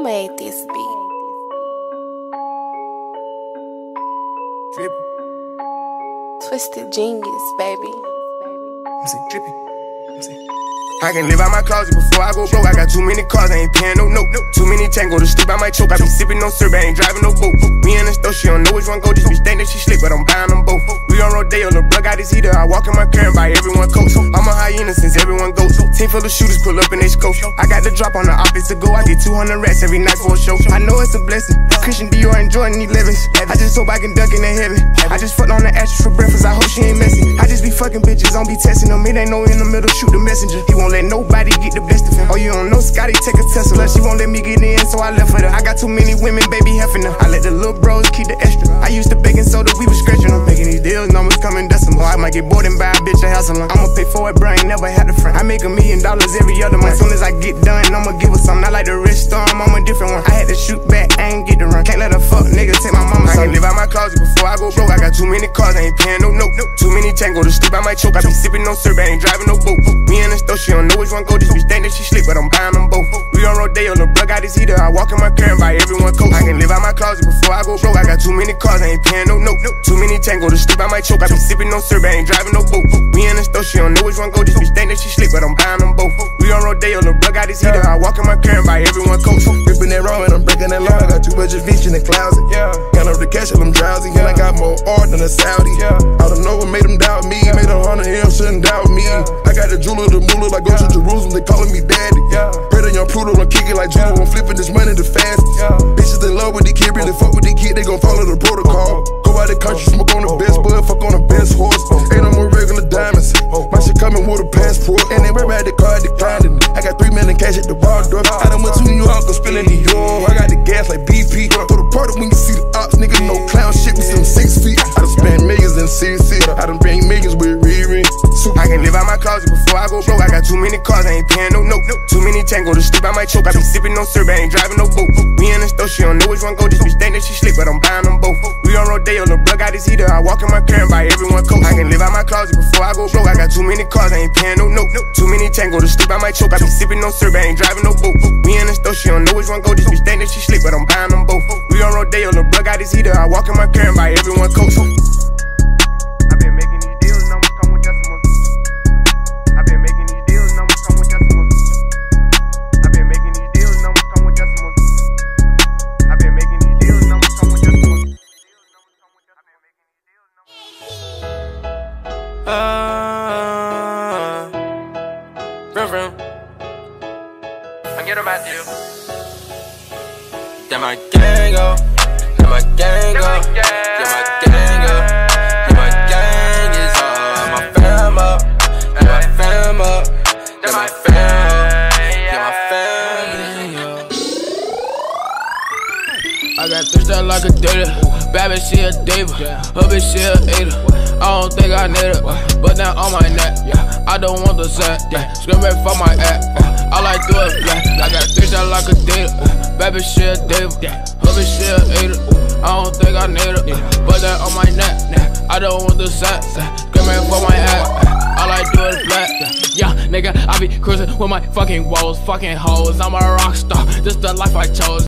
Who made this beat? Twysted Genius, baby. I'm saying drippy. I'm saying. I can live out my closet before I go broke. I got too many cars, I ain't paying no note. Too many tango to sleep, I might choke. I be sipping no syrup, I ain't driving no boat. Me in the store, she don't know which one go. This bitch think that she slick, but I'm buying We on the plug got his heater. I walk in my car and buy everyone coats. I'm a hyena since everyone goes. Team full of shooters pull up in they scope. I got the drop on the office to go. I get 200 rats every night for a show. I know it's a blessing. Christian Dior and Jordan 11s. I just hope I can duck in the heaven. I just fucked on the ashes for breakfast. I hope she ain't messy. I just be fucking bitches, don't be testing them. It ain't no in the middle, shoot the messenger. He won't let nobody get the best of him. Oh, you don't know Scotty take a Tesla. She won't let me get in, so I left with her. I got too many women, baby, heffing her. I let the little bros keep the I get bored and buy a bitch a house alone. I'ma pay for it, bro, ain't never had a friend. I make a million dollars every other month. As soon as I get done, I'ma give her something. I like the rich storm, I'm a different one. I had to shoot back, I ain't get to run. Can't let a fuck nigga take my mama. I can live out my closet before I go broke. I got too many cars, I ain't paying no note. Too many tango to sleep, I might choke. I be sipping no syrup, I ain't driving no boat. Me and the store, she don't know which one go. This bitch think that she slick, but I'm buying them both. We on Rodeo, the plug got his heater. I walk in my car and buy everyone coat. I can live out my closet before I go broke. I got too many cars, I ain't paying no note. Too many tango to sleep, I might choke. I be sipping no syrup, I ain't driving no boat. We in the store, she don't know which one go. This bitch think that she slick, but I'm buying them both. We on Rodeo, the plug got his heater. I walk in my car and buy everyone coat. Ripping that wrong and I'm breaking that law. I got too much of in the closet. Yeah. Count up the cash and I'm drowsy. And I got more art than a Saudi. Yeah. I don't know what made them doubt me. Made a hundred him, shouldn't doubt me. I got the jeweler, the moolah, like go to Jerusalem, they calling me. Heard on young Pluto, I'm kicking like Judo, I'm flipping this money the fastest. Yeah. Bitches in love with the kid, really fuck with the kid, they gon' follow the protocol. Go out the country, smoke on the best oh. bud, fuck on the best horse. Oh. Ain't no more regular diamonds. Oh. My shit coming with a passport, and they at the card declining. I got three million cash at the bar door. I done went to New York, I'm spilling New York. I got the gas like BP. Throw the party when you see the ops, nigga, no clown shit, we some six feet. I done spent millions in CC, I done bring before I go broke. I got too many cars, I ain't paying no note. Too many tango to sleep, I might choke. I be sipping no syrup, I ain't driving no boat. Me in the store, she don't know which one go. This bitch think that she slick, but I'm buying them both. We on Rodeo, the plug got his heater. I walk in my car and buy everyone coat. I can live out my closet before I go broke. I got too many cars, I ain't paying no note. Too many tango to sleep, I might choke. I be sipping no syrup, I ain't driving no boat. Me in the store, she don't know which one go. This bitch think that she slick, but I'm buying them both. We on Rodeo, the plug got his heater. I walk in my car and buy everyone coat. Vroom vroom. I get on my deal. Get my gang up. Get my gang up. Get my gang up. Get my gang is up. My fam up. Get my fam up. Get my fam up. Get my fam up. I got three stars like a data. Bad bitch, she a diva. Her bitch, she a eater. I don't think I need it, but now on my neck. I don't want the set. Screaming for my act. All I do is black. I got three stars like a data. Bad bitch, she a diva. Her bitch, she a eater. I don't think I need it, but that on my neck. I don't want the set. Screaming for my act. I do is black. Yeah, nigga, I be cruising with my fucking woes, fucking hoes. I'm a rock star. This the life I chose.